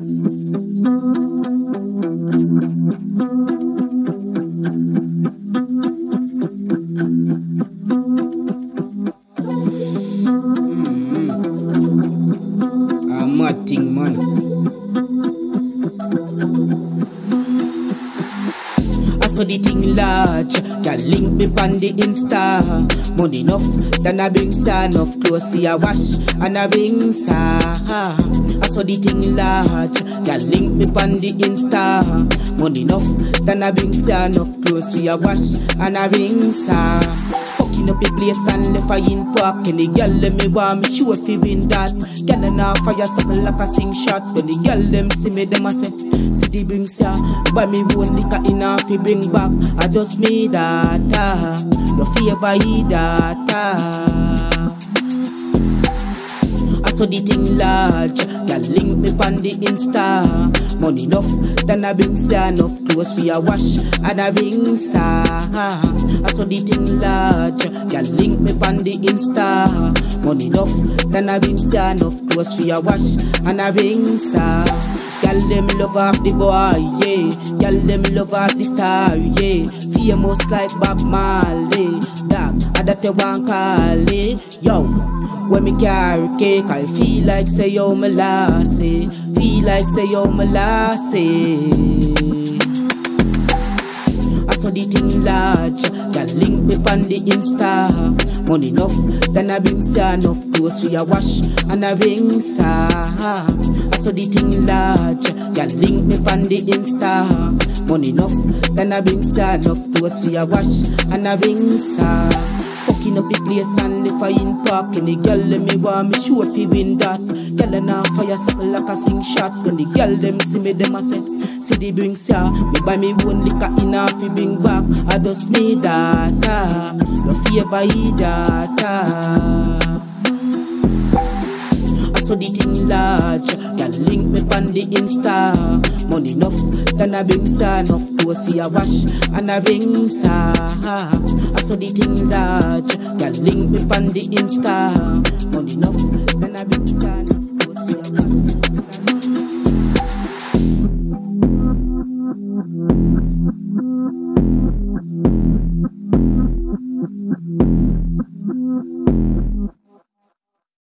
A Saw the thing large, can link me on the Insta. Money enough, then I bring son of clothes, see I wash and I bring sa. I saw the thing large, can link me on the Insta. Money enough, then I bring son of clothes, see I wash and I bring sa. Fucking up the place and left I in park Any girl let me want me sure if win that Girl and I fire something like a sing shot When the girl them see me them I say See the brings ya Buy me one liquor in a fi bring back I just me data Your favor he data I saw the thing large, girl link me on the Insta. Money enough, then I bring say enough clothes for your wash and I bring sa. Ah. I saw the thing large, girl link me on the Insta. Money enough, then I bring say enough clothes for your wash and I bring sa. Ah. Girl them love off the boy, yeah. Girl them love off the star, yeah. Famous like Bob Marley, dog. I that ah, you want call it, yo. When me carry cake, I feel like say yo my lassie. Eh? Feel like say yo my lassie. Eh? I saw the thing large, link me on the Insta. Money enough, then I bring say enough for your wash and I bring sa. I saw the thing large, that link me on the Insta. Money enough, then I bring say enough for your wash and I bring sa. Fucking up the place and if I in park Any girl let me want me sure if you win that. Girl and I fire something like a sing shot. When the girl them see me them I say See the drinks ya. Me buy me one liquor in a fi bring back. I just need data. Your favor he data. I saw the thing large, girl link me on the Insta. Money enough, then I bring sa enough clothes see I wash and I bring sa. Saw the thing large, girl link me on the Insta. Money enough, then I bring enough I wash.